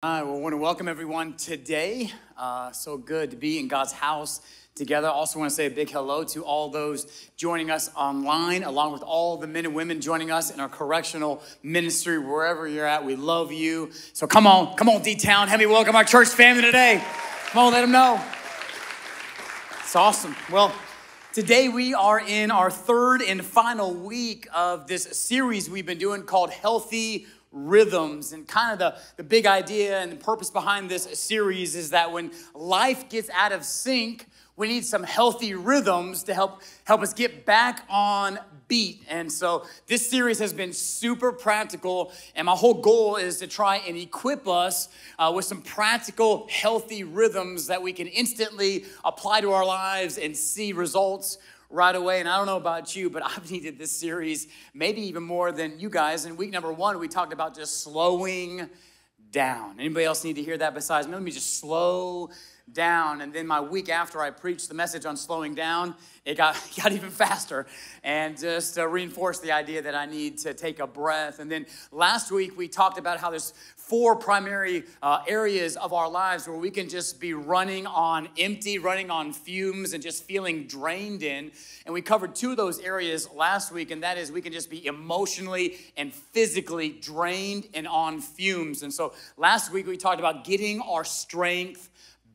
I want to welcome everyone today. Uh, so good to be in God's house together. Also, want to say a big hello to all those joining us online, along with all the men and women joining us in our correctional ministry, wherever you're at. We love you. So come on, come on, D Town. Help me welcome our church family today. Come on, let them know. It's awesome. Well, today we are in our third and final week of this series we've been doing called Healthy rhythms. And kind of the, the big idea and the purpose behind this series is that when life gets out of sync, we need some healthy rhythms to help help us get back on beat. And so this series has been super practical, and my whole goal is to try and equip us uh, with some practical, healthy rhythms that we can instantly apply to our lives and see results right away. And I don't know about you, but I've needed this series maybe even more than you guys. In week number one, we talked about just slowing down. Anybody else need to hear that besides me? Let me just slow down. And then my week after I preached the message on slowing down, it got, got even faster and just uh, reinforced the idea that I need to take a breath. And then last week we talked about how there's four primary uh, areas of our lives where we can just be running on empty, running on fumes, and just feeling drained in. And we covered two of those areas last week, and that is we can just be emotionally and physically drained and on fumes. And so last week we talked about getting our strength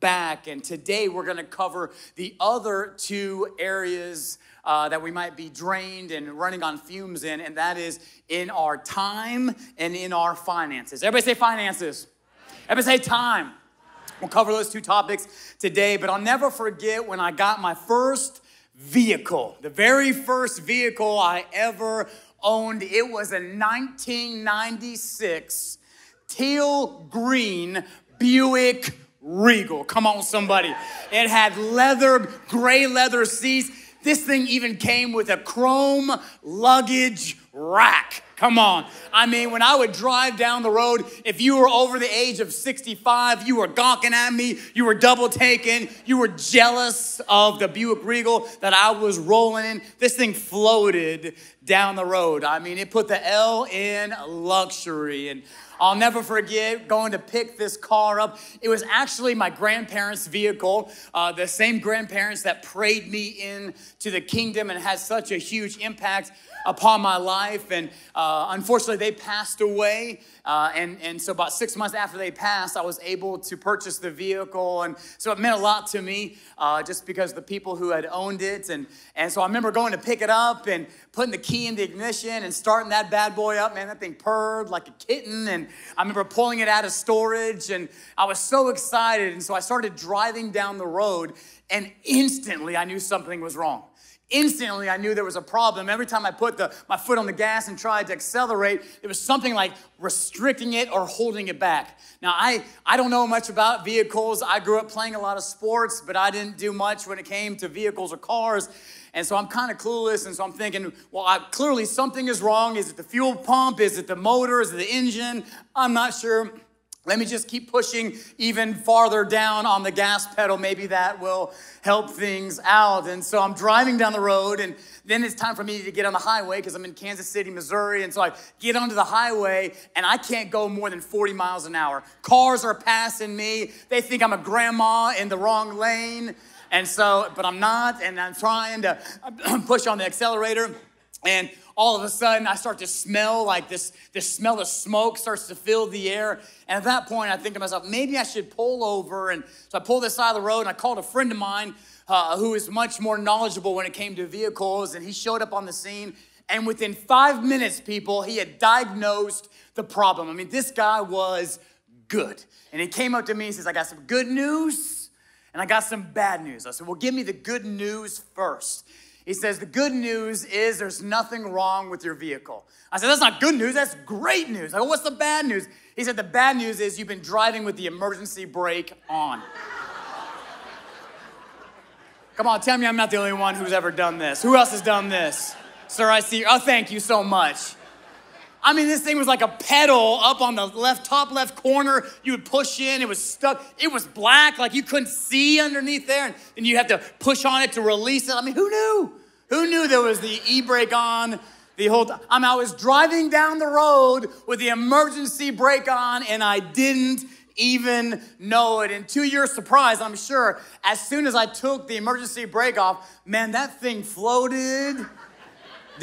back. And today we're going to cover the other two areas uh, that we might be drained and running on fumes in, and that is in our time and in our finances. Everybody say finances. Everybody say time. We'll cover those two topics today, but I'll never forget when I got my first vehicle, the very first vehicle I ever owned. It was a 1996 teal green Buick regal. Come on, somebody. It had leather, gray leather seats. This thing even came with a chrome luggage rack. Come on. I mean, when I would drive down the road, if you were over the age of 65, you were gawking at me, you were double taking, you were jealous of the Buick Regal that I was rolling in. This thing floated down the road. I mean, it put the L in luxury. And I'll never forget going to pick this car up. It was actually my grandparents' vehicle, uh, the same grandparents that prayed me into the kingdom and had such a huge impact upon my life. And uh, unfortunately, they passed away. Uh, and, and so, about six months after they passed, I was able to purchase the vehicle. And so, it meant a lot to me uh, just because the people who had owned it. And, and so, I remember going to pick it up and putting the key in the ignition and starting that bad boy up. Man, that thing purred like a kitten. And I remember pulling it out of storage. And I was so excited. And so, I started driving down the road. And instantly, I knew something was wrong instantly I knew there was a problem. Every time I put the, my foot on the gas and tried to accelerate, it was something like restricting it or holding it back. Now, I, I don't know much about vehicles. I grew up playing a lot of sports, but I didn't do much when it came to vehicles or cars. And so I'm kind of clueless. And so I'm thinking, well, I, clearly something is wrong. Is it the fuel pump? Is it the motor? Is it the engine? I'm not sure. Let me just keep pushing even farther down on the gas pedal. Maybe that will help things out. And so I'm driving down the road, and then it's time for me to get on the highway because I'm in Kansas City, Missouri. And so I get onto the highway, and I can't go more than 40 miles an hour. Cars are passing me, they think I'm a grandma in the wrong lane. And so, but I'm not, and I'm trying to push on the accelerator. And all of a sudden I start to smell like this, this smell of smoke starts to fill the air. And at that point, I think to myself, maybe I should pull over. And so I pulled this side of the road and I called a friend of mine uh, who is much more knowledgeable when it came to vehicles. And he showed up on the scene. And within five minutes, people, he had diagnosed the problem. I mean, this guy was good. And he came up to me and says, I got some good news and I got some bad news. I said, Well, give me the good news first. He says, The good news is there's nothing wrong with your vehicle. I said, That's not good news, that's great news. I go, What's the bad news? He said, The bad news is you've been driving with the emergency brake on. Come on, tell me I'm not the only one who's ever done this. Who else has done this? Sir, I see. Oh, thank you so much. I mean, this thing was like a pedal up on the left, top left corner. You would push in, it was stuck. It was black, like you couldn't see underneath there. And then you have to push on it to release it. I mean, who knew? Who knew there was the e brake on the whole time? I mean, I was driving down the road with the emergency brake on, and I didn't even know it. And to your surprise, I'm sure, as soon as I took the emergency brake off, man, that thing floated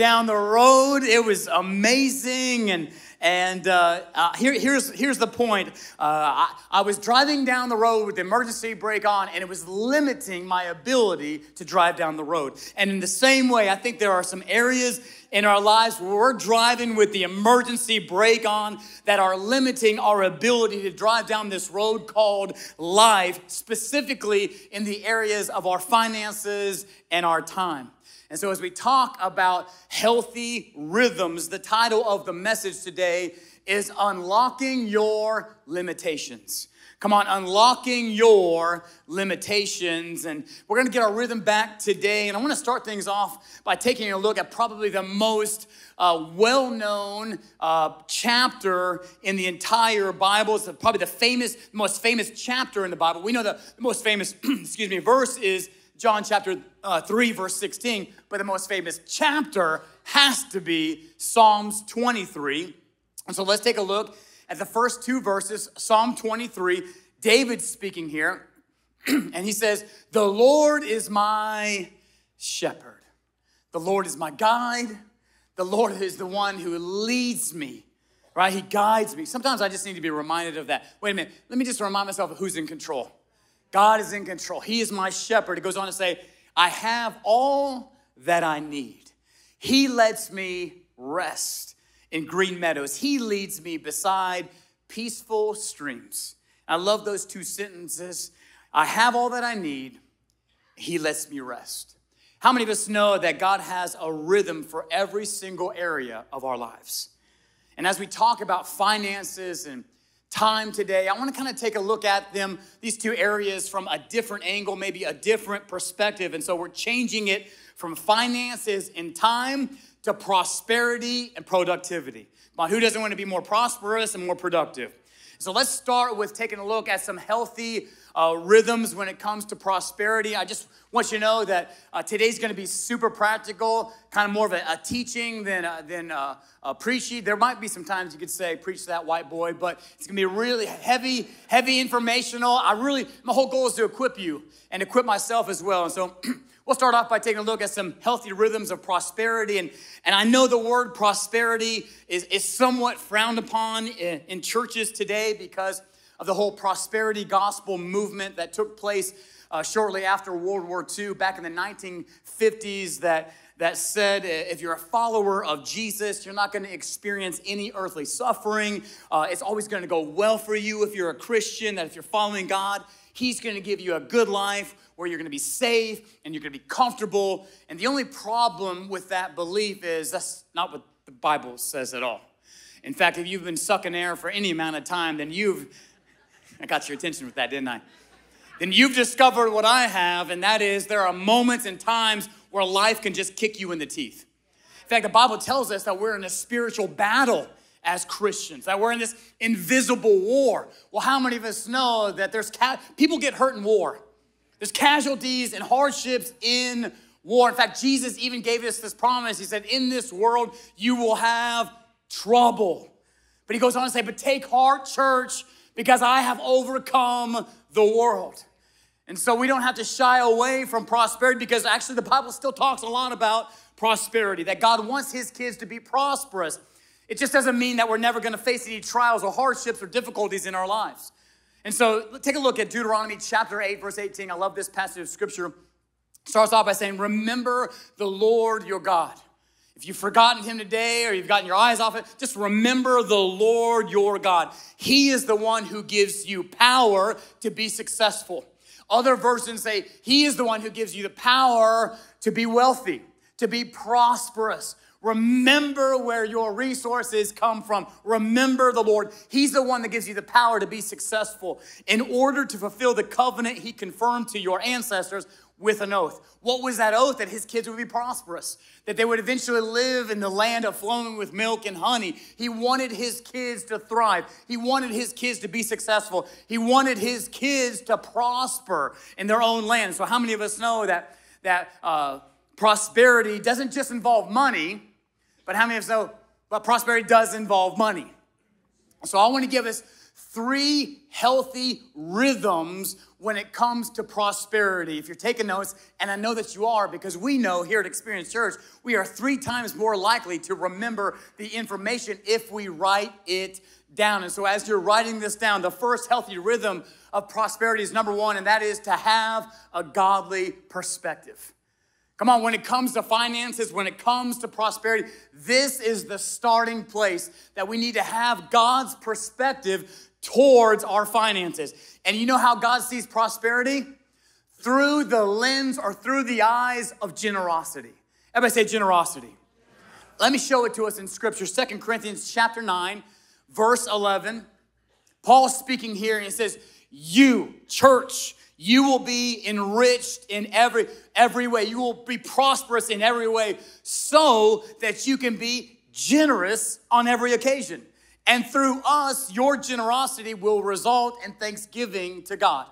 down the road. It was amazing. And and uh, uh, here, here's, here's the point. Uh, I, I was driving down the road with the emergency brake on, and it was limiting my ability to drive down the road. And in the same way, I think there are some areas in our lives where we're driving with the emergency brake on that are limiting our ability to drive down this road called life, specifically in the areas of our finances and our time. And so, as we talk about healthy rhythms, the title of the message today is Unlocking Your Limitations. Come on, unlocking your limitations. And we're gonna get our rhythm back today. And I wanna start things off by taking a look at probably the most uh, well known uh, chapter in the entire Bible. It's probably the famous, most famous chapter in the Bible. We know the, the most famous, excuse me, verse is John chapter uh, 3, verse 16, but the most famous chapter has to be Psalms 23. And so let's take a look at the first two verses, Psalm 23. David speaking here, and he says, The Lord is my shepherd. The Lord is my guide. The Lord is the one who leads me, right? He guides me. Sometimes I just need to be reminded of that. Wait a minute, let me just remind myself of who's in control. God is in control. He is my shepherd. It goes on to say, I have all that I need. He lets me rest in green meadows. He leads me beside peaceful streams. I love those two sentences. I have all that I need. He lets me rest. How many of us know that God has a rhythm for every single area of our lives? And as we talk about finances and time today, I want to kind of take a look at them, these two areas, from a different angle, maybe a different perspective. And so we're changing it from finances and time to prosperity and productivity. But who doesn't want to be more prosperous and more productive? So let's start with taking a look at some healthy uh, rhythms when it comes to prosperity. I just want you to know that uh, today's going to be super practical, kind of more of a, a teaching than, uh, than uh, a preaching. There might be some times you could say, preach that white boy, but it's going to be really heavy, heavy informational. I really, my whole goal is to equip you and equip myself as well. And so We'll start off by taking a look at some healthy rhythms of prosperity. And, and I know the word prosperity is, is somewhat frowned upon in, in churches today because of the whole prosperity gospel movement that took place uh, shortly after World War II back in the 1950s that, that said if you're a follower of Jesus, you're not going to experience any earthly suffering. Uh, it's always going to go well for you if you're a Christian, that if you're following God, He's going to give you a good life where you're going to be safe and you're going to be comfortable. And the only problem with that belief is that's not what the Bible says at all. In fact, if you've been sucking air for any amount of time, then you've, I got your attention with that, didn't I? Then you've discovered what I have, and that is there are moments and times where life can just kick you in the teeth. In fact, the Bible tells us that we're in a spiritual battle as Christians, that we're in this invisible war. Well, how many of us know that there's ca- people get hurt in war? There's casualties and hardships in war. In fact, Jesus even gave us this promise. He said, In this world, you will have trouble. But he goes on to say, But take heart, church, because I have overcome the world. And so we don't have to shy away from prosperity because actually the Bible still talks a lot about prosperity, that God wants his kids to be prosperous. It just doesn't mean that we're never going to face any trials or hardships or difficulties in our lives. And so take a look at Deuteronomy chapter 8, verse 18. I love this passage of scripture. Starts off by saying, Remember the Lord your God. If you've forgotten him today or you've gotten your eyes off it, just remember the Lord your God. He is the one who gives you power to be successful. Other versions say, He is the one who gives you the power to be wealthy, to be prosperous, Remember where your resources come from. Remember the Lord. He's the one that gives you the power to be successful in order to fulfill the covenant He confirmed to your ancestors with an oath. What was that oath? That his kids would be prosperous, that they would eventually live in the land of flowing with milk and honey. He wanted his kids to thrive. He wanted his kids to be successful. He wanted his kids to prosper in their own land. So, how many of us know that, that uh, prosperity doesn't just involve money? But how many of us know but prosperity does involve money? So I want to give us three healthy rhythms when it comes to prosperity. If you're taking notes, and I know that you are because we know here at Xperience Church, we are three times more likely to remember the information if we write it down. And so, as you're writing this down, the first healthy rhythm of prosperity is number one, and that is to have a godly perspective. Come on, when it comes to finances, when it comes to prosperity, this is the starting place that we need to have God's perspective towards our finances. And you know how God sees prosperity? Through the lens or through the eyes of generosity. Everybody say generosity. Let me show it to us in scripture. Second Corinthians chapter 9, verse 11. Paul's speaking here and he says, You, church, you will be enriched in every every way. You will be prosperous in every way so that you can be generous on every occasion. And through us, your generosity will result in thanksgiving to God.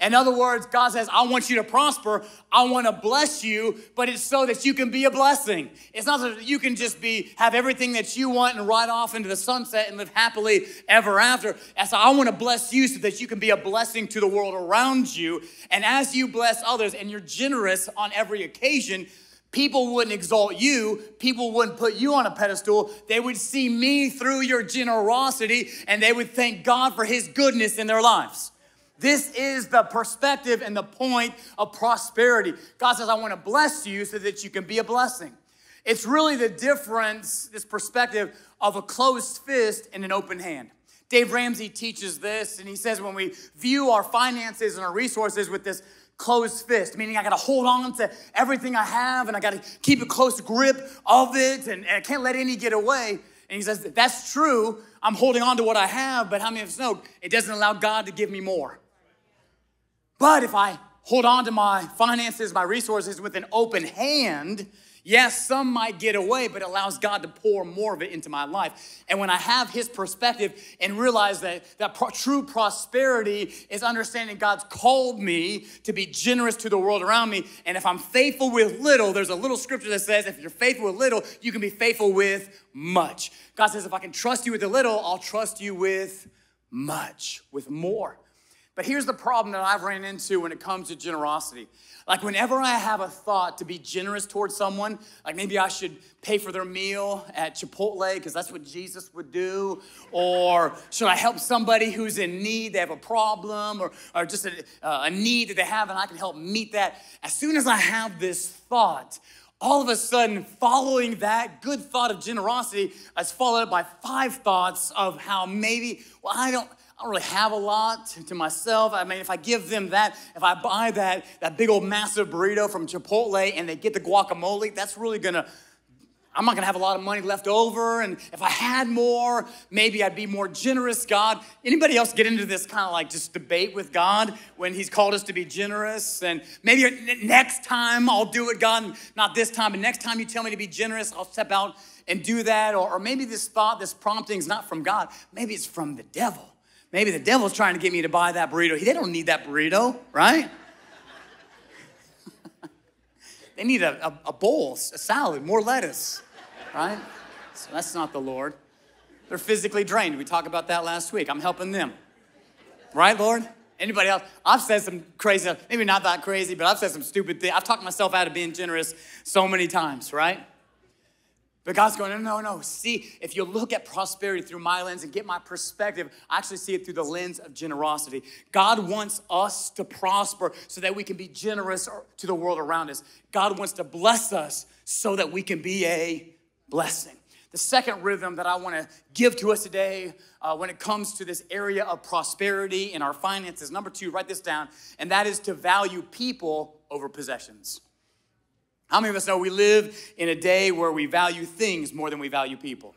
In other words, God says, I want you to prosper. I want to bless you, but it's so that you can be a blessing. It's not so that you can just be, have everything that you want and ride off into the sunset and live happily ever after. And I want to bless you so that you can be a blessing to the world around you. And as you bless others and you're generous on every occasion, people wouldn't exalt you. People wouldn't put you on a pedestal. They would see me through your generosity and they would thank God for his goodness in their lives. This is the perspective and the point of prosperity. God says, I want to bless you so that you can be a blessing. It's really the difference, this perspective of a closed fist and an open hand. Dave Ramsey teaches this, and he says when we view our finances and our resources with this closed fist, meaning I gotta hold on to everything I have and I gotta keep a close grip of it and, and I can't let any get away. And he says, That's true. I'm holding on to what I have, but how many of us know it doesn't allow God to give me more? But if I hold on to my finances, my resources with an open hand, yes, some might get away, but it allows God to pour more of it into my life. And when I have His perspective and realize that, that pro- true prosperity is understanding God's called me to be generous to the world around me. And if I'm faithful with little, there's a little scripture that says, if you're faithful with little, you can be faithful with much. God says, if I can trust you with a little, I'll trust you with much, with more. But here's the problem that I've ran into when it comes to generosity. Like, whenever I have a thought to be generous towards someone, like maybe I should pay for their meal at Chipotle because that's what Jesus would do, or should I help somebody who's in need, they have a problem, or, or just a, uh, a need that they have and I can help meet that. As soon as I have this thought, all of a sudden, following that good thought of generosity is followed up by five thoughts of how maybe, well, I don't. Don't really have a lot to myself. I mean, if I give them that, if I buy that, that big old massive burrito from Chipotle and they get the guacamole, that's really gonna, I'm not gonna have a lot of money left over. And if I had more, maybe I'd be more generous, God. Anybody else get into this kind of like just debate with God when He's called us to be generous? And maybe next time I'll do it, God, not this time, but next time you tell me to be generous, I'll step out and do that. Or, or maybe this thought, this prompting is not from God, maybe it's from the devil. Maybe the devil's trying to get me to buy that burrito. They don't need that burrito, right? they need a, a, a, bowl, a salad, more lettuce, right? So that's not the Lord. They're physically drained. We talked about that last week. I'm helping them. Right, Lord? Anybody else? I've said some crazy, maybe not that crazy, but I've said some stupid things. I've talked myself out of being generous so many times, right? But God's going, no, no, no. See, if you look at prosperity through my lens and get my perspective, I actually see it through the lens of generosity. God wants us to prosper so that we can be generous to the world around us. God wants to bless us so that we can be a blessing. The second rhythm that I want to give to us today uh, when it comes to this area of prosperity in our finances, number two, write this down, and that is to value people over possessions. How many of us know we live in a day where we value things more than we value people?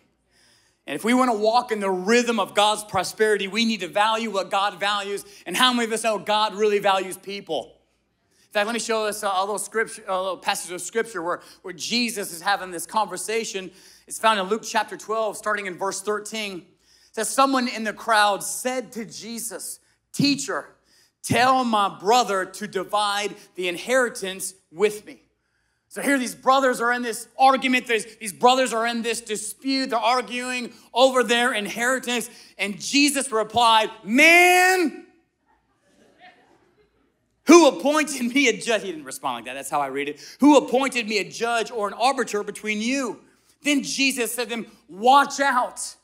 And if we want to walk in the rhythm of God's prosperity, we need to value what God values. And how many of us know God really values people? In fact, let me show us a little scripture, a little passage of scripture where, where Jesus is having this conversation. It's found in Luke chapter 12, starting in verse 13. It says, Someone in the crowd said to Jesus, Teacher, tell my brother to divide the inheritance with me. So here these brothers are in this argument, these brothers are in this dispute, they're arguing over their inheritance, and Jesus replied, Man, who appointed me a judge? He didn't respond like that, that's how I read it. Who appointed me a judge or an arbiter between you? Then Jesus said to them, Watch out.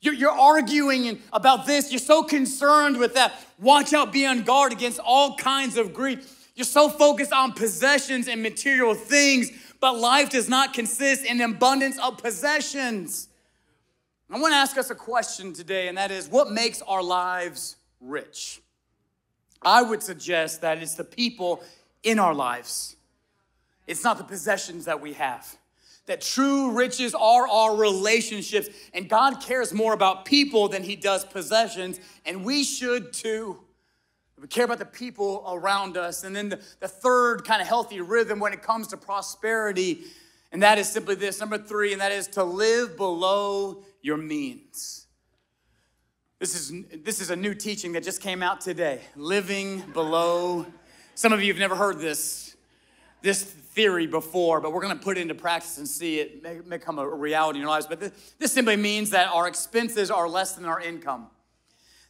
You're, you're arguing about this. You're so concerned with that. Watch out, be on guard against all kinds of greed. You're so focused on possessions and material things, but life does not consist in abundance of possessions. I want to ask us a question today, and that is what makes our lives rich? I would suggest that it's the people in our lives, it's not the possessions that we have. That true riches are our relationships, and God cares more about people than He does possessions, and we should too. We care about the people around us. And then the, the third kind of healthy rhythm when it comes to prosperity, and that is simply this number three, and that is to live below your means. This is, this is a new teaching that just came out today living below. Some of you have never heard this, this theory before, but we're going to put it into practice and see it become a reality in your lives. But this, this simply means that our expenses are less than our income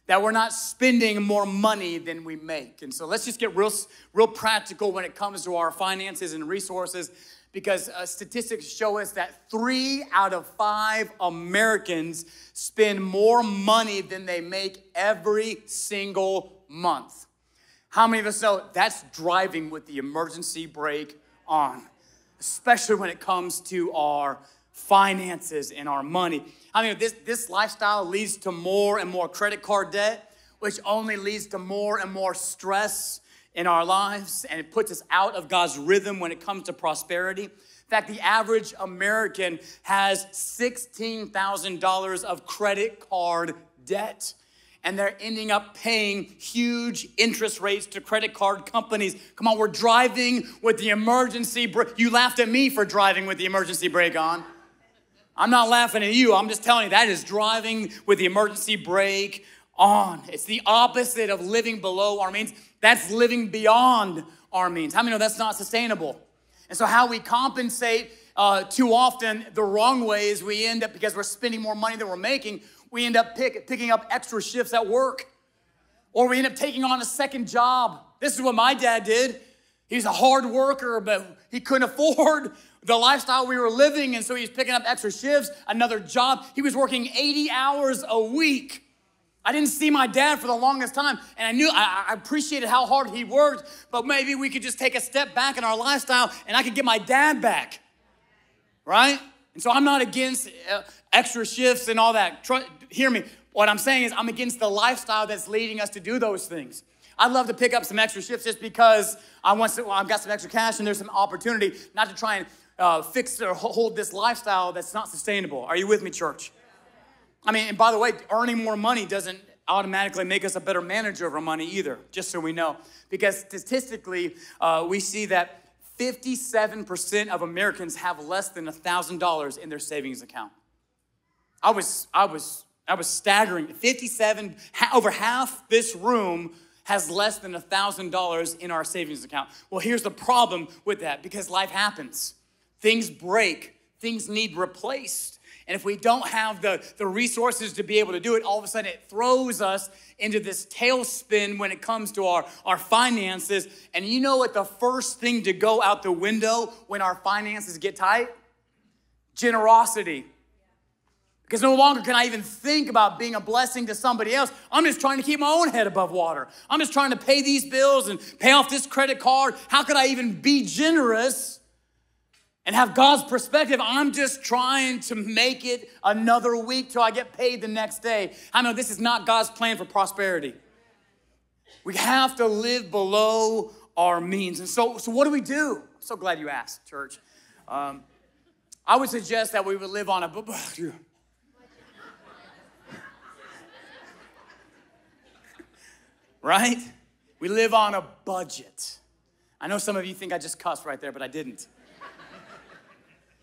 that we're not spending more money than we make. And so let's just get real, real practical when it comes to our finances and resources because uh, statistics show us that three out of five Americans spend more money than they make every single month. How many of us know that's driving with the emergency brake on, especially when it comes to our finances and our money? I mean, this, this lifestyle leads to more and more credit card debt, which only leads to more and more stress in our lives, and it puts us out of God's rhythm when it comes to prosperity. In fact, the average American has $16,000 of credit card debt, and they're ending up paying huge interest rates to credit card companies. Come on, we're driving with the emergency brake. You laughed at me for driving with the emergency brake on. I'm not laughing at you. I'm just telling you that is driving with the emergency brake on. It's the opposite of living below our means. That's living beyond our means. How many know that's not sustainable? And so, how we compensate uh, too often the wrong way is we end up, because we're spending more money than we're making, we end up pick, picking up extra shifts at work. Or we end up taking on a second job. This is what my dad did. He's a hard worker, but he couldn't afford the lifestyle we were living. And so he was picking up extra shifts, another job. He was working 80 hours a week. I didn't see my dad for the longest time, and I knew I, I, appreciated how hard he worked, but maybe we could just take a step back in our lifestyle and I could get my dad back. Right? And so I'm not against uh, extra shifts and all that. Try, hear me. What I'm saying is, I'm against the lifestyle that's leading us to do those things. I'd love to pick up some extra shifts just because I want to, well, I've got some extra cash and there's some opportunity, not to try and uh, fix or hold this lifestyle that's not sustainable. Are you with me, church? I mean, and by the way, earning more money doesn't automatically make us a better manager of our money either, just so we know. Because statistically, uh, we see that 57% of Americans have less than $1,000 in their savings account. I was, I was, I was staggering. 57, over half this room has less than $1,000 in our savings account. Well, here's the problem with that because life happens. Things break, things need replaced. And if we don't have the, the resources to be able to do it, all of a sudden it throws us into this tailspin when it comes to our, our finances. And you know what the first thing to go out the window when our finances get tight? Generosity. Because no longer can I even think about being a blessing to somebody else. I'm just trying to keep my own head above water. I'm just trying to pay these bills and pay off this credit card. How could I even be generous and have God's perspective. I'm just trying to make it another week till I get paid the next day. I know this is not God's plan for prosperity. We have to live below our means. And so, so what do we do? I'm so glad you asked, church. Um, I would suggest that we would live on a. Budget. Right? We live on a budget. I know some of you think I just cussed right there, but I didn't.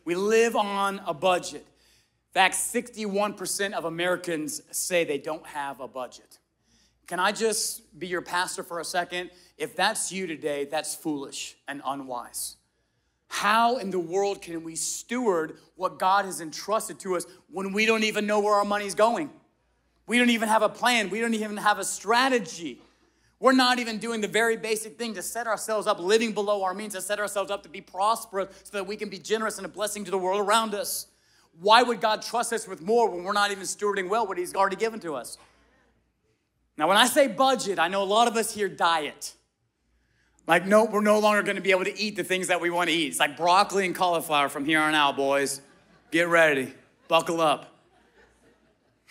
We live on a budget. In fact, 61% of Americans say they don't have a budget. Can I just be your pastor for a second? If that's you today, that's foolish and unwise. How in the world can we steward what God has entrusted to us when we don't even know where our money's going? We don't even have a plan. We don't even have a strategy. We're not even doing the very basic thing to set ourselves up, living below our means, to set ourselves up to be prosperous so that we can be generous and a blessing to the world around us. Why would God trust us with more when we're not even stewarding well what He's already given to us? Now, when I say budget, I know a lot of us here diet. Like, no, we're no longer going to be able to eat the things that we want to eat. It's like broccoli and cauliflower from here on out, boys. Get ready, buckle up.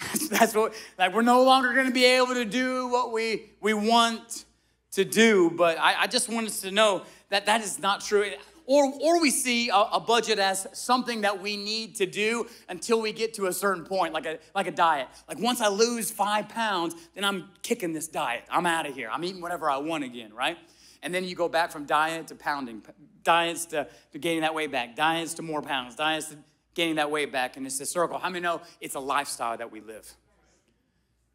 That's what, like, we're no longer going to be able to do what we, we want to do. But I, I just want us to know that that is not true. Or, or we see a, a, budget as something that we need to do until we get to a certain point, like a, like a diet. Like once I lose five pounds, then I'm kicking this diet. I'm out of here. I'm eating whatever I want again, right? And then you go back from diet to pounding, diets to, to gaining that weight back, diets to more pounds, diets to gaining that weight back. And it's a circle. How many know it's a lifestyle that we live?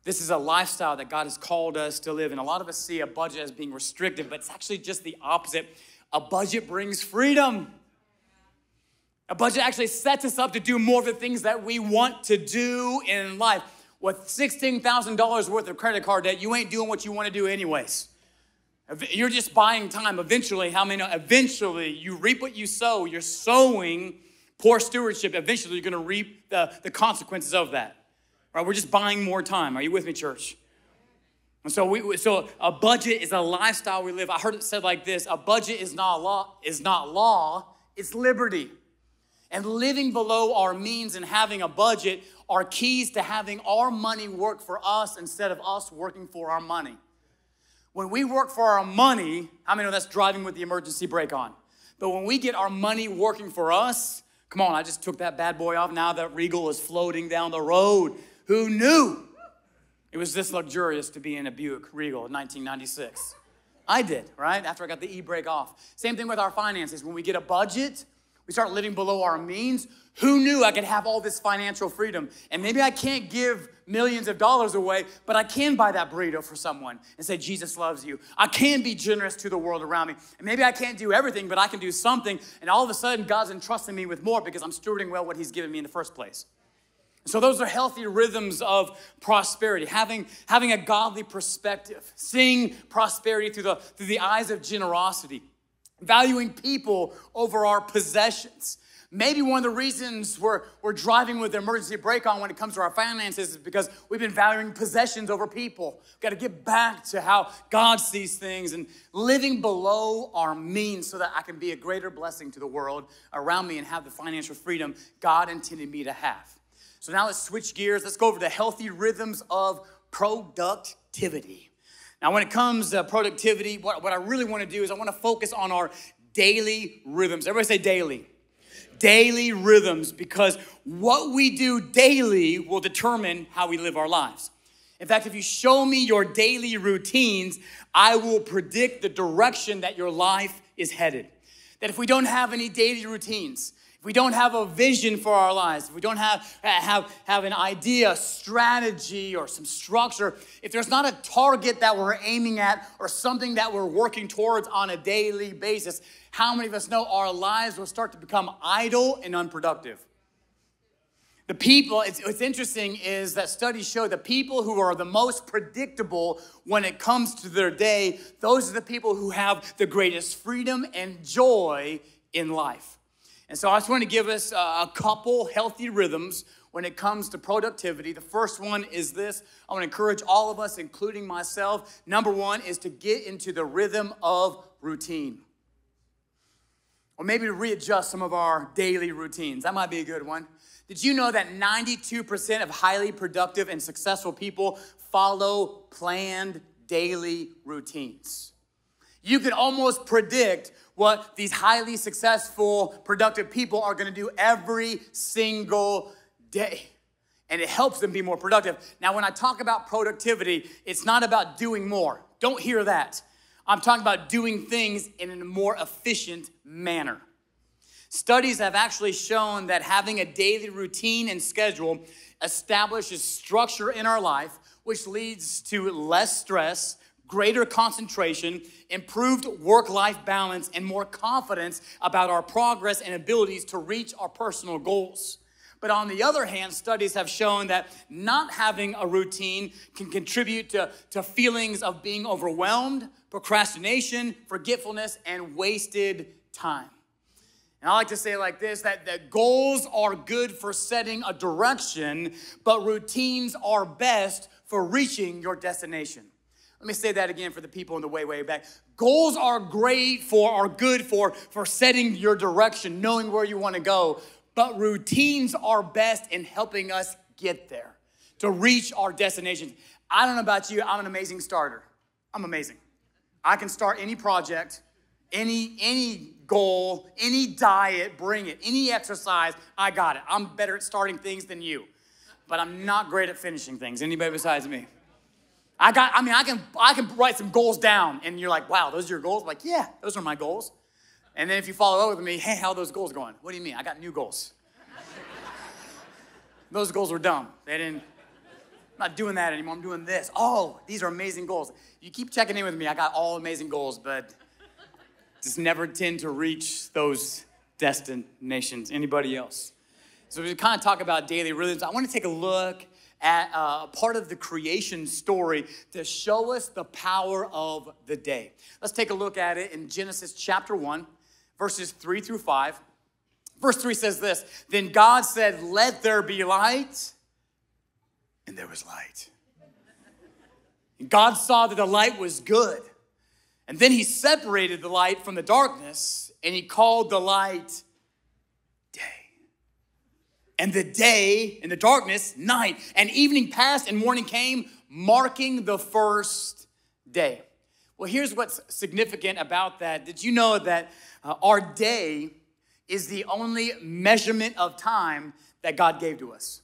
This is a lifestyle that God has called us to live. And a lot of us see a budget as being restrictive, but it's actually just the opposite. A budget brings freedom. A budget actually sets us up to do more of the things that we want to do in life. With $16,000 worth of credit card debt, you ain't doing what you want to do, anyways. You're just buying time. Eventually, how many know? Eventually, you reap what you sow. You're sowing poor stewardship. Eventually, you're going to reap the, the consequences of that. Right? We're just buying more time. Are you with me, church? And so, we, so a budget is a lifestyle we live. I heard it said like this: a budget is not law. Is not law. It's liberty. And living below our means and having a budget are keys to having our money work for us instead of us working for our money. When we work for our money, how many know that's driving with the emergency brake on? But when we get our money working for us, come on, I just took that bad boy off. Now that Regal is floating down the road. Who knew it was this luxurious to be in a Buick Regal in 1996? I did, right? After I got the e brake off. Same thing with our finances. When we get a budget, we start living below our means. Who knew I could have all this financial freedom? And maybe I can't give millions of dollars away, but I can buy that burrito for someone and say, Jesus loves you. I can be generous to the world around me. And maybe I can't do everything, but I can do something. And all of a sudden, God's entrusting me with more because I'm stewarding well what He's given me in the first place. So those are healthy rhythms of prosperity, having, having a godly perspective, seeing prosperity through the, through the eyes of generosity, valuing people over our possessions, Maybe one of the reasons we're, we're driving with the emergency brake on when it comes to our finances is because we've been valuing possessions over people. We've got to get back to how God sees things and living below our means so that I can be a greater blessing to the world around me and have the financial freedom God intended me to have. So now let's switch gears. Let's go over the healthy rhythms of productivity. Now, when it comes to productivity, what, what I really want to do is I want to focus on our daily rhythms. Everybody say daily daily rhythms because what we do daily will determine how we live our lives. In fact, if you show me your daily routines, I will predict the direction that your life is headed. That if we don't have any daily routines, if we don't have a vision for our lives, if we don't have, have, have an idea, strategy, or some structure, if there's not a target that we're aiming at or something that we're working towards on a daily basis, how many of us know our lives will start to become idle and unproductive? The people, it's, what's interesting is that studies show the people who are the most predictable when it comes to their day, those are the people who have the greatest freedom and joy in life. And so I just want to give us a couple healthy rhythms when it comes to productivity. The first one is this I want to encourage all of us, including myself. Number one is to get into the rhythm of routine or maybe to readjust some of our daily routines. That might be a good one. Did you know that 92% of highly productive and successful people follow planned daily routines? You can almost predict what these highly successful, productive people are gonna do every single day. And it helps them be more productive. Now, when I talk about productivity, it's not about doing more. Don't hear that. I'm talking about doing things in a more efficient manner. Studies have actually shown that having a daily routine and schedule establishes structure in our life, which leads to less stress, greater concentration, improved work life balance, and more confidence about our progress and abilities to reach our personal goals. But on the other hand, studies have shown that not having a routine can contribute to, to feelings of being overwhelmed, procrastination, forgetfulness, and wasted time. And I like to say like this that, that goals are good for setting a direction, but routines are best for reaching your destination. Let me say that again for the people in the way, way back. Goals are great for, are good for, for setting your direction, knowing where you want to go, but routines are best in helping us get there, to reach our destination. I don't know about you, I'm an amazing starter. I'm amazing. I can start any project, any, any goal, any diet, bring it. Any exercise, I got it. I'm better at starting things than you. But I'm not great at finishing things. Anybody besides me? I got, I mean, I can I can write some goals down, and you're like, wow, those are your goals? I'm like, yeah, those are my goals. And then if you follow up with me, hey, how are those goals going? What do you mean? I got new goals. those goals were dumb. They didn't, I'm not doing that anymore. I'm doing this. Oh, these are amazing goals. You keep checking in with me. I got all amazing goals, but just never tend to reach those destinations. Anybody else? So we kind of talk about daily rhythms. I want to take a look at uh, part of the creation story to show us the power of the day. Let's take a look at it in Genesis chapter 1, verses 3 through 5. Verse 3 says this Then God said, Let there be light, and there was light. And God saw that the light was good. And then he separated the light from the darkness, and he called the light. And the day and the darkness, night. And evening passed, and morning came, marking the first day. Well, here's what's significant about that. Did you know that uh, our day is the only measurement of time that God gave to us?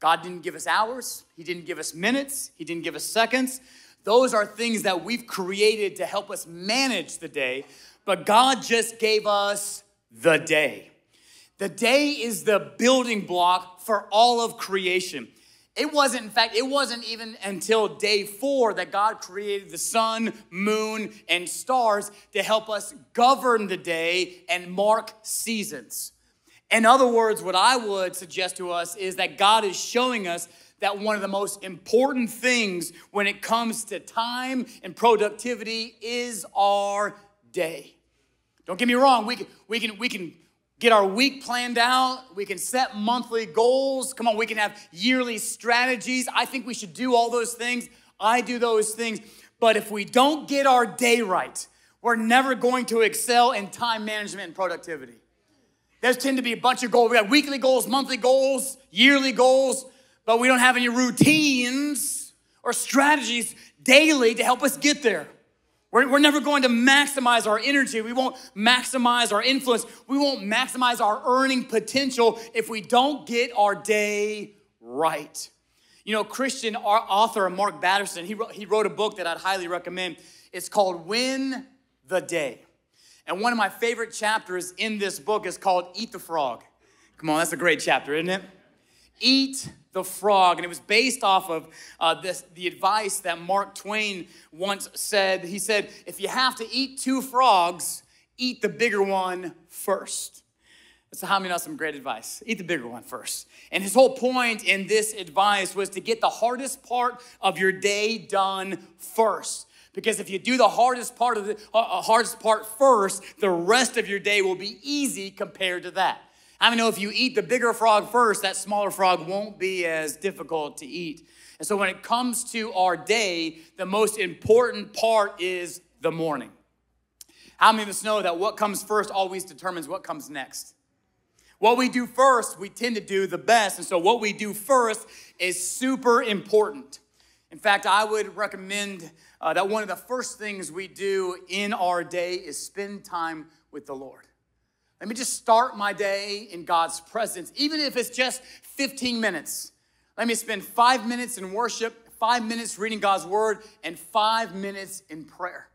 God didn't give us hours, He didn't give us minutes, He didn't give us seconds. Those are things that we've created to help us manage the day, but God just gave us the day. The day is the building block for all of creation. It wasn't, in fact, it wasn't even until day four that God created the sun, moon, and stars to help us govern the day and mark seasons. In other words, what I would suggest to us is that God is showing us that one of the most important things when it comes to time and productivity is our day. Don't get me wrong, we can, we can, we can get our week planned out, we can set monthly goals. Come on, we can have yearly strategies. I think we should do all those things. I do those things. But if we don't get our day right, we're never going to excel in time management and productivity. There's tend to be a bunch of goals. We got weekly goals, monthly goals, yearly goals but we don't have any routines or strategies daily to help us get there. We're, we're never going to maximize our energy. We won't maximize our influence. We won't maximize our earning potential if we don't get our day right. You know, Christian author Mark Batterson, he wrote, he wrote a book that I'd highly recommend. It's called Win the Day. And one of my favorite chapters in this book is called Eat the Frog. Come on, that's a great chapter, isn't it? Eat the frog. And it was based off of uh, this, the advice that Mark Twain once said. He said, if you have to eat two frogs, eat the bigger one first. So, how many know some great advice? Eat the bigger one first. And his whole point in this advice was to get the hardest part of your day done first. Because if you do the hardest part of the uh, uh hardest part first, the rest of your day will be easy compared to that. I mean, know if you eat the bigger frog first, that smaller frog won't be as difficult to eat. And so when it comes to our day, the most important part is the morning. How many of us know that what comes first always determines what comes next? What we do first, we tend to do the best. And so what we do first is super important. In fact, I would recommend uh, that one of the first things we do in our day is spend time with the Lord. Let me just start my day in God's presence, even if it's just 15 minutes. Let me spend five minutes in worship, five minutes reading God's word, and five minutes in prayer.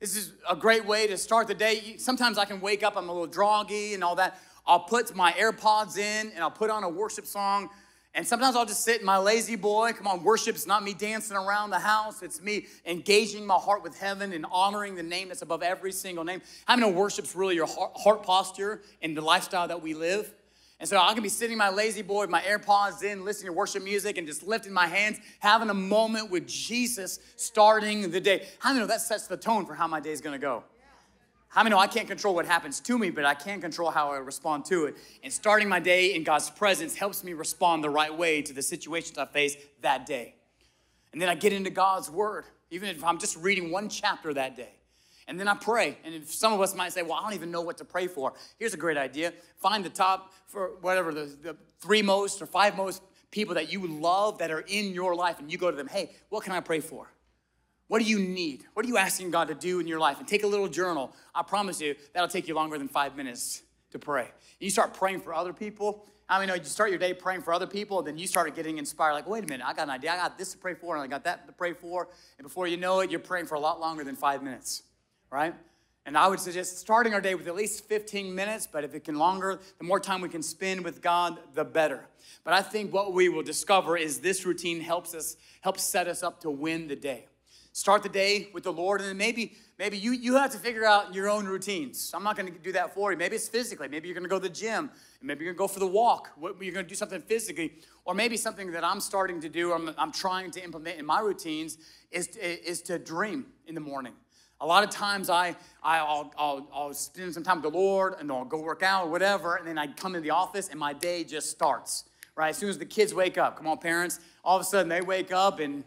This is a great way to start the day. Sometimes I can wake up, I'm a little droggy and all that. I'll put my AirPods in and I'll put on a worship song And sometimes I'll just sit in my La-Z-Boy. Come on, worship's not me dancing around the house. It's me engaging my heart with heaven and honoring the name that's above every single name. How many know worship's really your heart posture and the lifestyle that we live? And so I can be sitting my La-Z-Boy with my AirPods in, listening to worship music and just lifting my hands, having a moment with Jesus starting the day. How many know that sets the tone for how my day is gonna go? How many know I can't control what happens to me, but I can control how I respond to it? And starting my day in God's presence helps me respond the right way to the situations I face that day. And then I get into God's word, even if I'm just reading one chapter that day. And then I pray. And if some of us might say, well, I don't even know what to pray for. Here's a great idea. Find the top for whatever, the, the three most or five most people that you love that are in your life, and you go to them, hey, what can I pray for? What do you need? What are you asking God to do in your life? And take a little journal. I promise you, that'll take you longer than five minutes to pray. You start praying for other people. I mean, you start your day praying for other people, and then you start getting inspired. Like, wait a minute, I got an idea. I got this to pray for, and I got that to pray for. And before you know it, you're praying for a lot longer than five minutes, right? And I would suggest starting our day with at least 15 minutes, but if it can longer, the more time we can spend with God, the better. But I think what we will discover is this routine helps us, helps set us up to win the day start the day with the Lord, and then maybe maybe you you have to figure out your own routines. I'm not going to do that for you. Maybe it's physically. Maybe you're going to go to the gym. And maybe you're going to go for the walk. You're going to do something physically, or maybe something that I'm starting to do. I'm, I'm trying to implement in my routines is is to dream in the morning. A lot of times I, I will I'll, I'll spend some time with the Lord and I'll go work out or whatever, and then I come in the office and my day just starts. Right as soon as the kids wake up. Come on, parents. All of a sudden they wake up and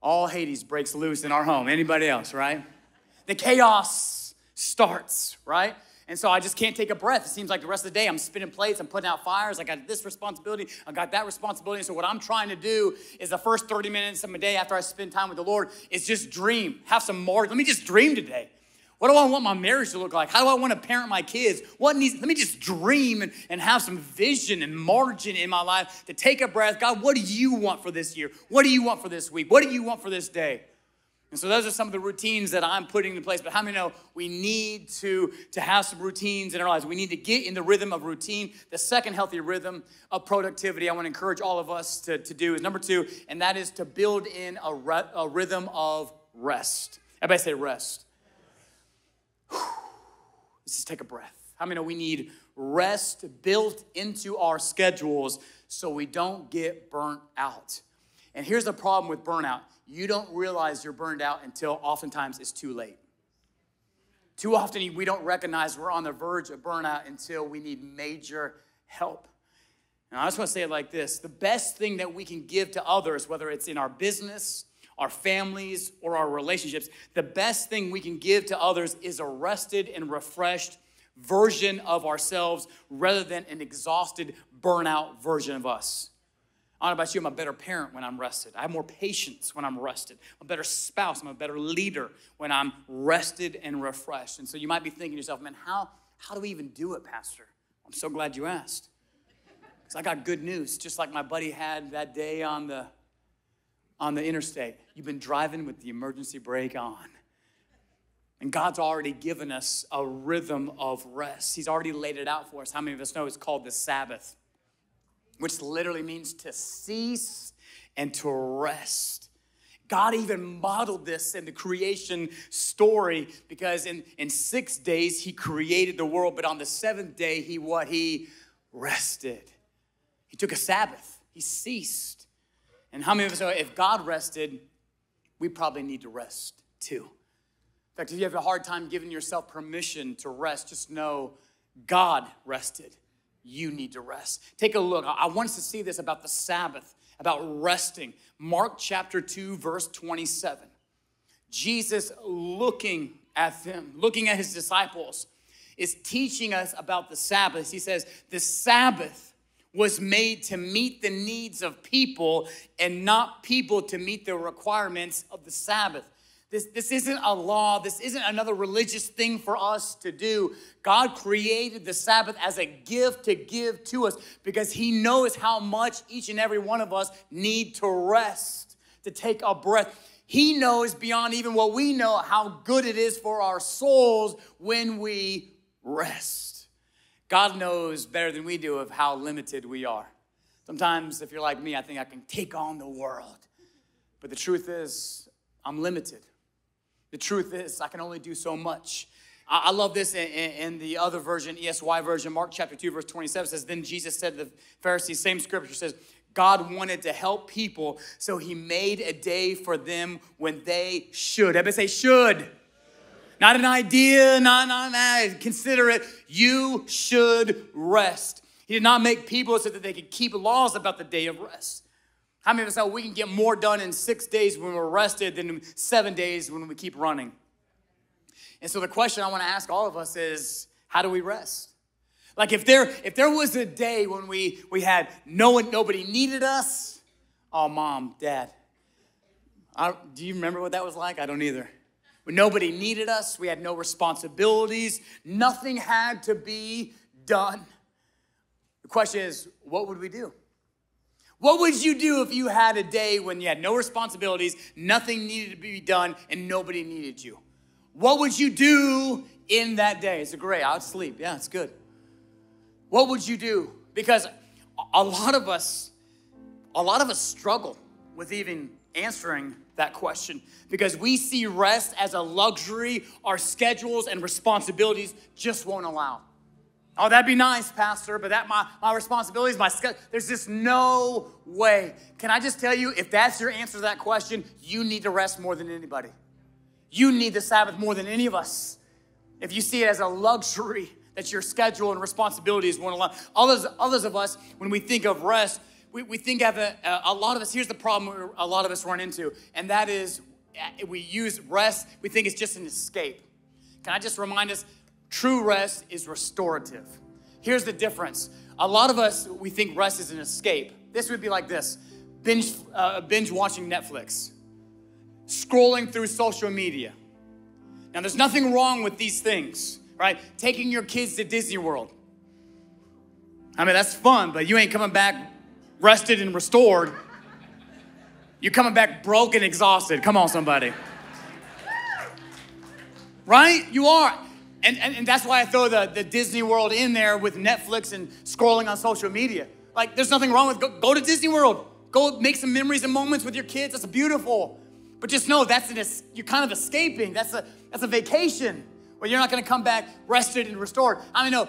all Hades breaks loose in our home. Anybody else, right? The chaos starts, right? And so I just can't take a breath. It seems like the rest of the day I'm spinning plates, I'm putting out fires. I got this responsibility, I got that responsibility. so what I'm trying to do is the first 30 minutes of my day after I spend time with the Lord is just dream. Have some more. Let me just dream today. What do I want my marriage to look like? How do I want to parent my kids? What needs, let me just dream and, and have some vision and margin in my life to take a breath. God, what do you want for this year? What do you want for this week? What do you want for this day? And so those are some of the routines that I'm putting in place. But how many know we need to, to have some routines in our lives? We need to get in the rhythm of routine. The second healthy rhythm of productivity I want to encourage all of us to, to do is number two, and that is to build in a, re, a rhythm of rest. Everybody say rest. Let's just take a breath. How many know we need rest built into our schedules so we don't get burnt out? And here's the problem with burnout you don't realize you're burned out until oftentimes it's too late. Too often we don't recognize we're on the verge of burnout until we need major help. And I just want to say it like this the best thing that we can give to others, whether it's in our business, our families, or our relationships, the best thing we can give to others is a rested and refreshed version of ourselves rather than an exhausted, burnout version of us. I don't know about you, I'm a better parent when I'm rested. I have more patience when I'm rested. I'm a better spouse. I'm a better leader when I'm rested and refreshed. And so you might be thinking to yourself, man, how, how do we even do it, Pastor? I'm so glad you asked. Because I got good news, just like my buddy had that day on the on the interstate. You've been driving with the emergency brake on. And God's already given us a rhythm of rest. He's already laid it out for us. How many of us know it's called the Sabbath, which literally means to cease and to rest. God even modeled this in the creation story because in, in six days he created the world, but on the seventh day he what? He rested. He took a Sabbath. He ceased. And how many of us know if God rested, we probably need to rest too? In fact, if you have a hard time giving yourself permission to rest, just know God rested. You need to rest. Take a look. I want us to see this about the Sabbath, about resting. Mark chapter 2, verse 27. Jesus looking at them, looking at his disciples, is teaching us about the Sabbath. He says, The Sabbath was made to meet the needs of people and not people to meet the requirements of the Sabbath. This, this isn't a law. This isn't another religious thing for us to do. God created the Sabbath as a gift to give to us because He knows how much each and every one of us need to rest, to take a breath. He knows beyond even what we know how good it is for our souls when we rest. God knows better than we do of how limited we are. Sometimes, if you're like me, I think I can take on the world. But the truth is, I'm limited. The truth is, I can only do so much. I, love this in, the other version, ESY version, Mark chapter 2, verse 27 says, Then Jesus said to the Pharisees, same scripture says, God wanted to help people, so he made a day for them when they should. Everybody say, should. Not an idea, not, not, not, consider it. You should rest. He did not make people so that they could keep laws about the day of rest. How many of us know we can get more done in six days when we're rested than seven days when we keep running? And so the question I want to ask all of us is how do we rest? Like if there if there was a day when we we had no one nobody needed us, oh mom, dad. I, do you remember what that was like? I don't either. Nobody needed us, we had no responsibilities, nothing had to be done. The question is, what would we do? What would you do if you had a day when you had no responsibilities, nothing needed to be done, and nobody needed you? What would you do in that day? It's a great? I would sleep. Yeah, it's good. What would you do? Because a lot of us, a lot of us struggle with even answering that question because we see rest as a luxury our schedules and responsibilities just won't allow. Oh, that'd be nice, Pastor, but that my, my responsibilities, my schedule, there's just no way. Can I just tell you, if that's your answer to that question, you need to rest more than anybody. You need the Sabbath more than any of us. If you see it as a luxury that your schedule and responsibilities won't allow. Others, others of us, when we think of rest, we, we think of a, a lot of us, here's the problem a lot of us run into, and that is eh, we use rest, we think it's just an escape. Can I just remind us, true rest is restorative. Here's the difference. A lot of us, we think rest is an escape. This would be like this binge, uh, binge watching Netflix, scrolling through social media. Now, there's nothing wrong with these things right? Taking your kids to Disney World. I mean, that's fun, but you ain't coming back rested and restored. You're coming back broken, exhausted. Come on, somebody. Right? You are. And, and, and that's why I throw the, the Disney World in there with Netflix and scrolling on social media. Like, there's nothing wrong with go, go to Disney World. Go make some memories and moments with your kids. That's beautiful. But just know that's an, you're kind of escaping. That's a, that's a vacation where you're not going to come back rested and restored. I mean, no,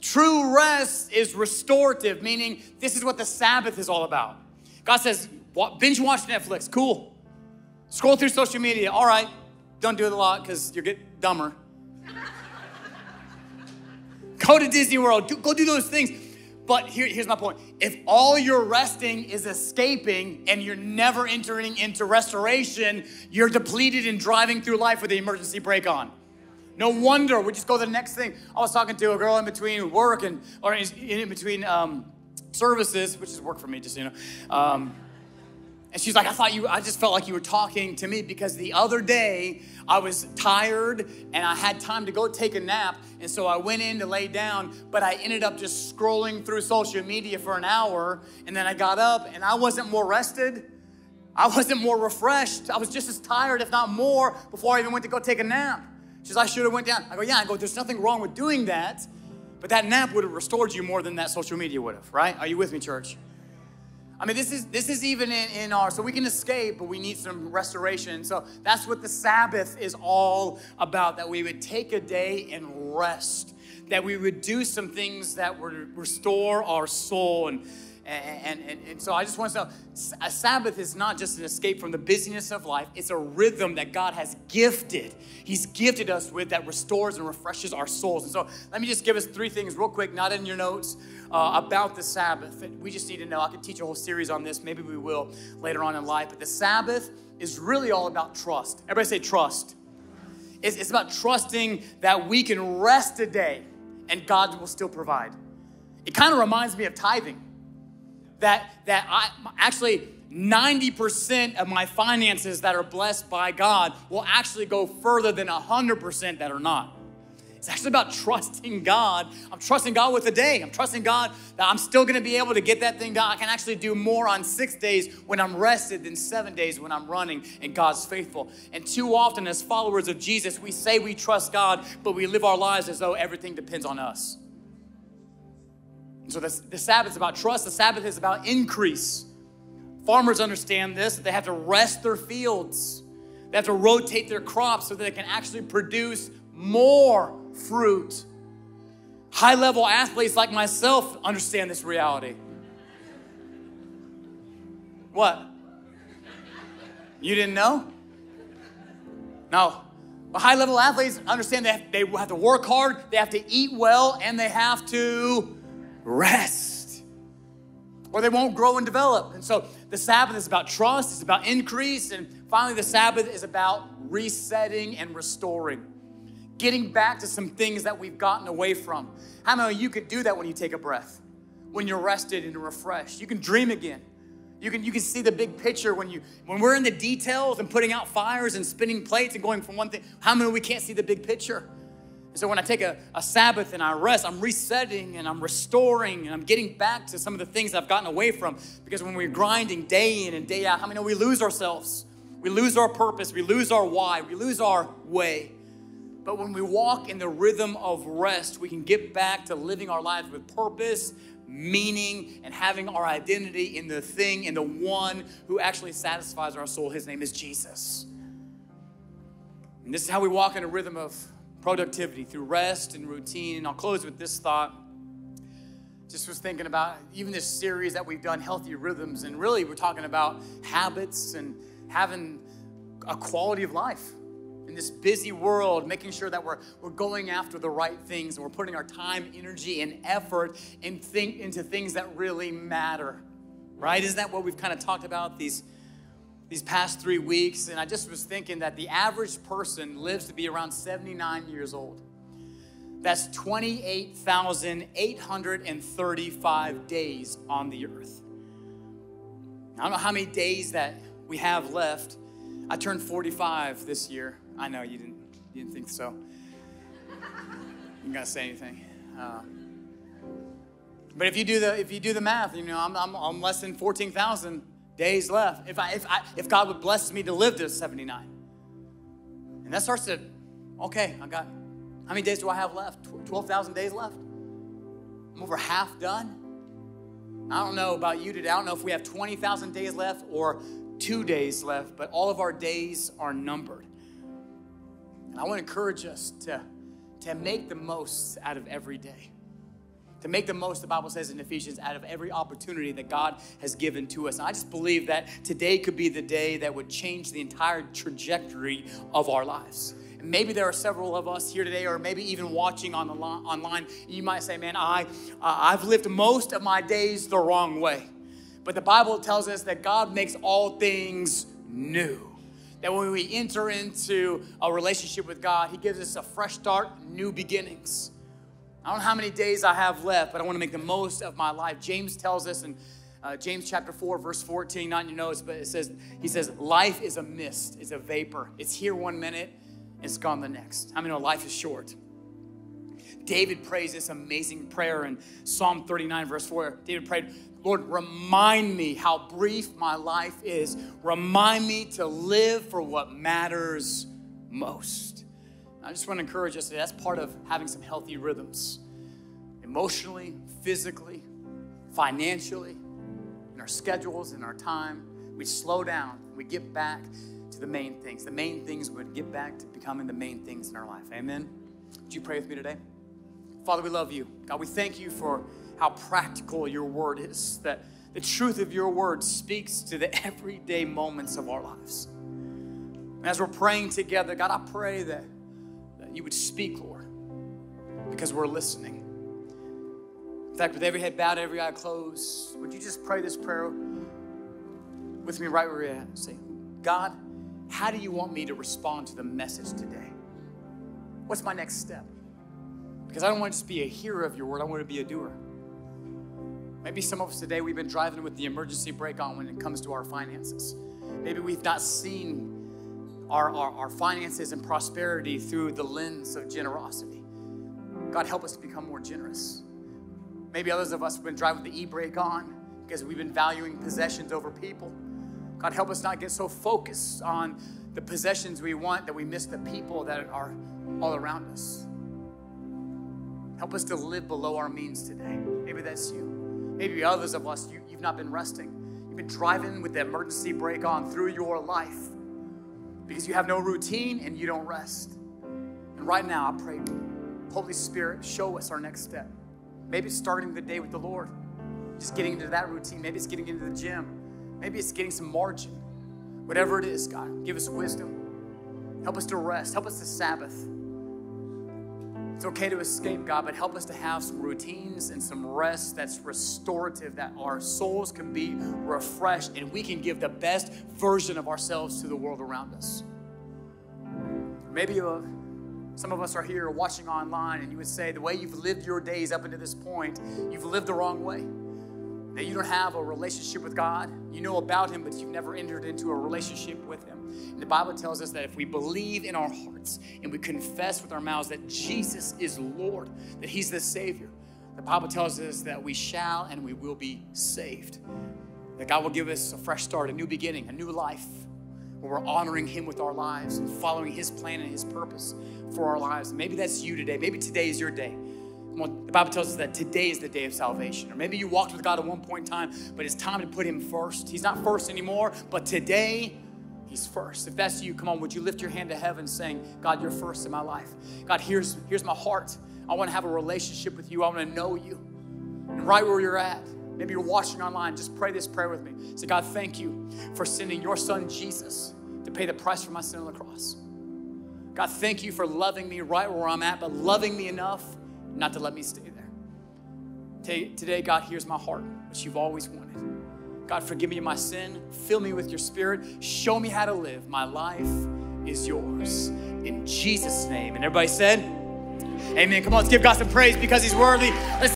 true rest is restorative, meaning this is what the Sabbath is all about. God says, binge watch Netflix, cool. Scroll through social media, all right. Don't do it a lot because you're getting dumber. go to Disney World, do, go do those things. But here, here's my point. If all you're resting is escaping and you're never entering into restoration, you're depleted and driving through life with the emergency brake on. No wonder we just go to the next thing. I was talking to a girl in between work and or in between um, services, which is work for me, just you know. Um, and she's like, I thought you, I just felt like you were talking to me because the other day I was tired and I had time to go take a nap. And so I went in to lay down, but I ended up just scrolling through social media for an hour. And then I got up and I wasn't more rested. I wasn't more refreshed. I was just as tired, if not more, before I even went to go take a nap. She says, I should have went down. I go, yeah. I go, there's nothing wrong with doing that, but that nap would have restored you more than that social media would have, right? Are you with me, church? I mean, this is this is even in, in our so we can escape, but we need some restoration. So that's what the Sabbath is all about. That we would take a day and rest. That we would do some things that would restore our soul and and, and, and, so I just want to know a Sabbath is not just an escape from the busyness of life, it's a rhythm that God has gifted. He's gifted us with that restores and refreshes our souls. And so let me just give us three things, real quick, not in your notes, uh, about the Sabbath. We just need to know. I could teach a whole series on this. Maybe we will later on in life. But the Sabbath is really all about trust. Everybody say trust. It's, it's about trusting that we can rest a day and God will still provide. It kind of reminds me of tithing that, that I actually 90% of my finances that are blessed by God will actually go further than 100% that are not. It's actually about trusting God. I'm trusting God with a day. I'm trusting God that I'm still going to be able to get that thing done. I can actually do more on six days when I'm rested than seven days when I'm running and God's faithful. And too often, as followers of Jesus, we say we trust God, but we live our lives as though everything depends on us. So the, the Sabbath is about trust, the Sabbath is about increase. Farmers understand this, they have to rest their fields. They have to rotate their crops so that they can actually produce more fruit. High level athletes like myself understand this reality. What? You didn't know? No. But high level athletes understand that they have to work hard, they have to eat well, and they have to rest. Or they won't grow and develop. And so the Sabbath is about trust, it's about increase, and finally, the Sabbath is about resetting and restoring. Getting back to some things that we've gotten away from. How many of you could do that when you take a breath? When you're rested and refreshed? You can dream again. You can, you can see the big picture when you when we're in the details and putting out fires and spinning plates and going from one thing. How many we can't see the big picture? So when I take a, a Sabbath and I rest, I'm resetting and I'm restoring and I'm getting back to some of the things I've gotten away from. Because when we're grinding day in and day out, how many know we lose ourselves? We lose our purpose, we lose our why, we lose our way. But when we walk in the rhythm of rest, we can get back to living our lives with purpose, meaning, and having our identity in the thing, in the one who actually satisfies our soul. His name is Jesus. And this is how we walk in a rhythm of productivity through rest and routine. And I'll close with this thought. Just was thinking about even this series that we've done, Healthy Rhythms, and really we're talking about habits and having a quality of life in this busy world, making sure that we're, we're going after the right things and we're putting our time, energy, and effort in think, into things that really matter, right? Isn't that what we've kind of talked about these, these past three weeks? And I just was thinking that the average person lives to be around 79 years old. That's 28,835 days on the earth. I don't know how many days that we have left. I turned 45 this year. I know you didn't, you didn't think so. You gotta say anything. Uh, but if you do the if you do the math, you know I'm, I'm, I'm less than 14,000 days left. If I if I if God would bless me to live to 79, and that starts to okay, I got how many days do I have left? 12,000 days left. I'm over half done. I don't know about you today. I don't know if we have 20,000 days left or two days left, but all of our days are numbered. And I want to encourage us to, to make the most out of every day. To make the most, the Bible says in Ephesians, out of every opportunity that God has given to us. And I just believe that today could be the day that would change the entire trajectory of our lives. And maybe there are several of us here today, or maybe even watching on the li- online. You might say, "Man, I uh, I've lived most of my days the wrong way." But the Bible tells us that God makes all things new that when we enter into a relationship with God, He gives us a fresh start, new beginnings. I don't know how many days I have left, but I want to make the most of my life. James tells us in uh, James chapter 4, verse 14, not in your notes, but it says, He says, Life is a mist, it's a vapor. It's here one minute, it's gone the next. How I many know life is short? David prays this amazing prayer in Psalm 39, verse 4. David prayed, Lord, remind me how brief my life is. Remind me to live for what matters most. I just want to encourage us that that's part of having some healthy rhythms emotionally, physically, financially, in our schedules, in our time. We slow down, we get back to the main things. The main things would get back to becoming the main things in our life. Amen. Would you pray with me today? Father, we love you. God, we thank you for how practical your word is, that the truth of your word speaks to the everyday moments of our lives. And as we're praying together, God, I pray that, that you would speak, Lord, because we're listening. In fact, with every head bowed, every eye closed, would you just pray this prayer with me right where you're at? Say, God, how do you want me to respond to the message today? What's my next step? Because I don't want to just be a hearer of your word, I want to be a doer. Maybe some of us today, we've been driving with the emergency brake on when it comes to our finances. Maybe we've not seen our, our, our finances and prosperity through the lens of generosity. God, help us to become more generous. Maybe others of us have been driving the e brake on because we've been valuing possessions over people. God, help us not get so focused on the possessions we want that we miss the people that are all around us. Help us to live below our means today. Maybe that's you. Maybe others of us, you, you've not been resting. You've been driving with the emergency brake on through your life because you have no routine and you don't rest. And right now, I pray, Holy Spirit, show us our next step. Maybe starting the day with the Lord, just getting into that routine. Maybe it's getting into the gym. Maybe it's getting some margin. Whatever it is, God, give us wisdom. Help us to rest. Help us to Sabbath. It's okay to escape, God, but help us to have some routines and some rest that's restorative, that our souls can be refreshed and we can give the best version of ourselves to the world around us. Maybe uh, some of us are here watching online and you would say the way you've lived your days up until this point, you've lived the wrong way that you don't have a relationship with God. You know about Him, but you've never entered into a relationship with Him. And the Bible tells us that if we believe in our hearts and we confess with our mouths that Jesus is Lord, that He's the Savior, the Bible tells us that we shall and we will be saved. That God will give us a fresh start, a new beginning, a new life, where we're honoring Him with our lives and following His plan and His purpose for our lives. Maybe that's you today. Maybe today is your day. The Bible tells us that today is the day of salvation. Or maybe you walked with God at one point in time, but it's time to put Him first. He's not first anymore, but today, He's first. If that's you, come on, would you lift your hand to heaven saying, God, you're first in my life? God, here's, here's my heart. I want to have a relationship with you. I want to know you. And right where you're at, maybe you're watching online, just pray this prayer with me. Say, God, thank you for sending your son Jesus to pay the price for my sin on the cross. God, thank you for loving me right where I'm at, but loving me enough not to let me stay there. Today, God, here's my heart, which you've always wanted. God, forgive me of my sin. Fill me with your spirit. Show me how to live. My life is yours. In Jesus' name. And everybody said, Amen. Come on, let's give God some praise because He's worthy. Let's